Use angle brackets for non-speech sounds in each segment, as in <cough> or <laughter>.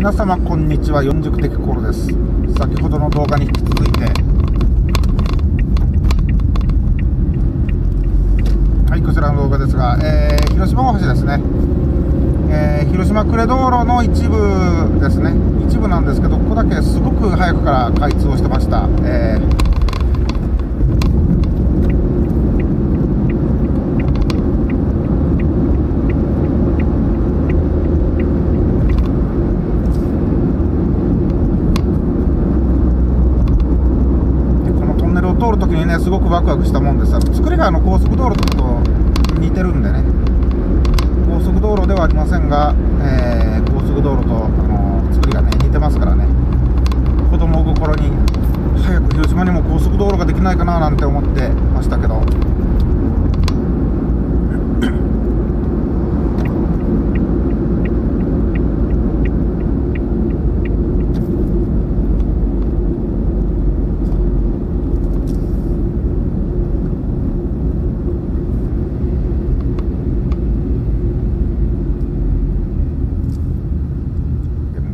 皆様こんにちは。四軸的心です。先ほどの動画に引き続いて。はいこちらの動画ですが、えー、広島大橋ですね、えー、広島呉道路の一部ですね。一部なんですけどここだけすごく早くから開通をしてました、えー通る時にねすごくワクワクしたもんです。作りがあの高速道路と似てるんでね。高速道路ではありませんが、えー、高速道路とあの作りがね似てますからね。子供心に早く広島にも高速道路ができないかななんて思ってましたけど。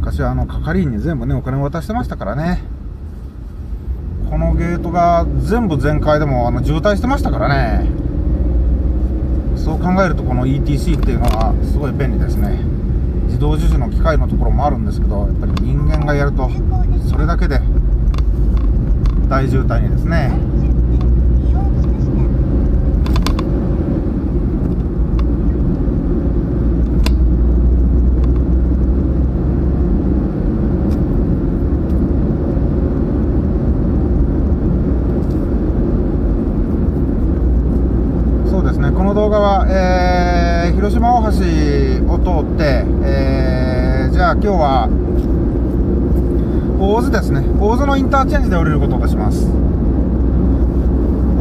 私はあの係員に全部ねお金を渡してましたからね。このゲートが全部全開でもあの渋滞してましたからね。そう考えるとこの ETC っていうのはすごい便利ですね。自動樹脂の機械のところもあるんですけどやっぱり人間がやるとそれだけで大渋滞にですね。動画は、えー、広島大橋を通って、えー、じゃあ今日は大津ですね。大津のインターチェンジで降りることとします。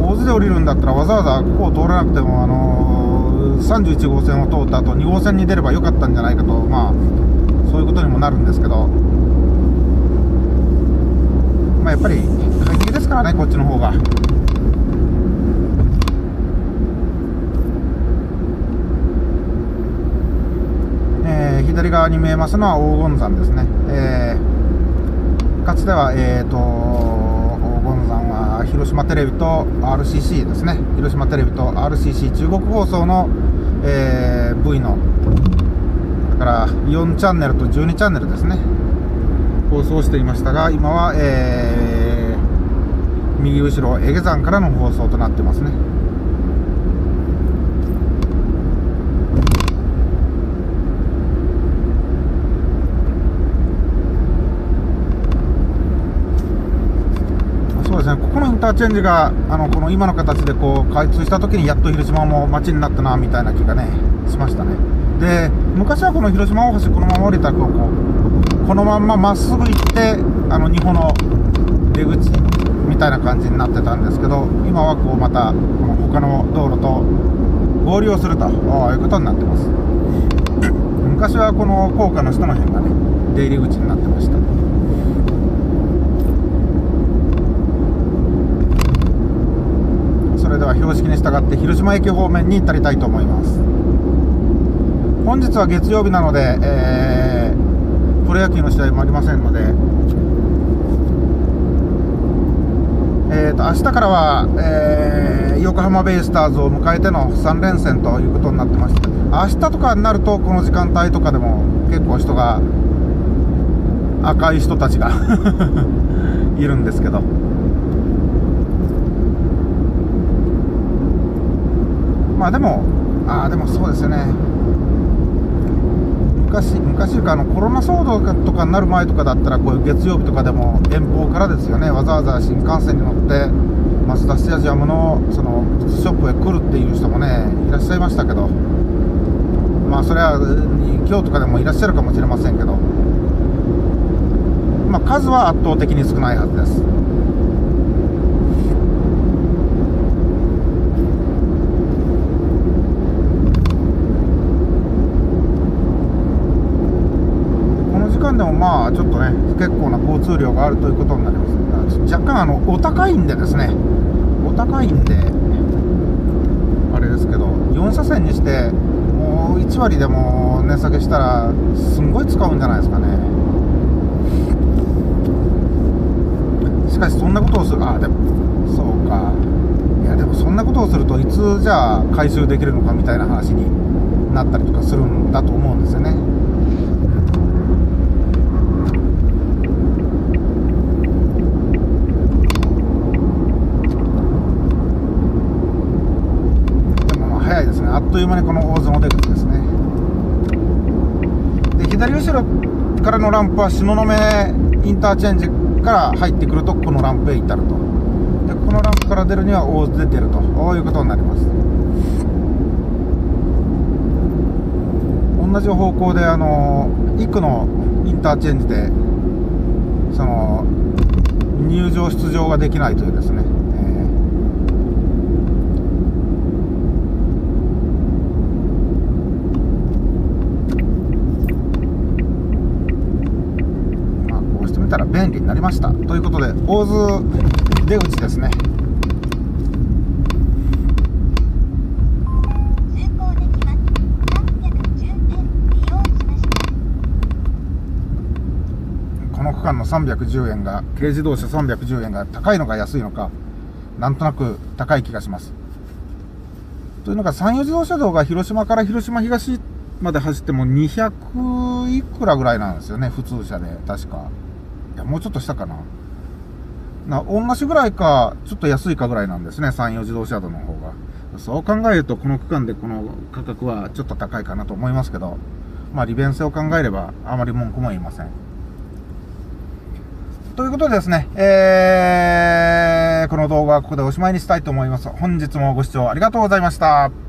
大津で降りるんだったらわざわざここを通らなくても、あのー、31号線を通った後2号線に出ればよかったんじゃないかとまあそういうことにもなるんですけど。まあやっぱり快適ですからねこっちの方が。左側に見えますのは黄金山ですね、えー、かつては、えーと、黄金山は広島テレビと RCC ですね。広島テレビと RCC 中国放送の、えー、V のだから4チャンネルと12チャンネルですね。放送していましたが今は、えー、右後ろエゲ山からの放送となってますねですね、ここのインターチェンジが、あのこの今の形でこう開通した時にやっと広島も街になったなみたいな気がね、しましたね。で、昔はこの広島大橋、このまま降りたらこう、このまんままっすぐ行って、あの、日本の出口みたいな感じになってたんですけど、今はこうまた、この他の道路と合流をするということになってます。昔はこの高架の下の辺がね、出入り口になってました。では標識に従って広島駅方面に至りたいと思います。本日は月曜日なので、えー、プロ野球の試合もありませんのでえーと、明日からは、えー、横浜ベイスターズを迎えての3連戦ということになってまして明日とかになるとこの時間帯とかでも結構人が赤い人たちが <laughs> いるんですけど。まあでも、ああ、でもそうですよね。昔、昔かあのコロナ騒動とかになる前とかだったら、こういう月曜日とかでも遠方からですよね、わざわざ新幹線に乗って、マツダスタジアムのそのショップへ来るっていう人もね、いらっしゃいましたけど、まあそれは今日とかでもいらっしゃるかもしれませんけど、まあ数は圧倒的に少ないはずです。でもまあちょっとね不結構な交通量があるということになります。若干あのお高いんでですねお高いんであれですけど4車線にしてもう1割でも値下げしたらすんごい使うんじゃないですかね。しかしそんなことをするあでもそうか。いやでもそんなことをするといつじゃあ回収できるのかみたいな話になったりとかするんだと思うんですよね。ですね。あっという間にこの大相撲出口ですね。で左後ろからのランプは東雲インターチェンジから入ってくるとこのランプへ至ると。でこのランプから出るには大津で出ると。いうことになります。同じ方向であの幾区のインターチェンジでその入場出場ができないというですね、えーまあこうしてみたら便利になりました。ということで大津出口ですね。この区間の310円が軽自動車310円が高いのか安いのかなんとなく高い気がします。というのが山陽自動車道が広島から広島東まで走っても200いくらぐらいなんですよね普通車で。確か。いやもうちょっとしたかなな同じぐらいかちょっと安いかぐらいなんですね山陽自動車道の方がそう考えるとこの区間でこの価格はちょっと高いかなと思いますけどまあ利便性を考えればあまり文句も言いませんということでですね、えー、この動画はここでおしまいにしたいと思います。本日もご視聴ありがとうございました。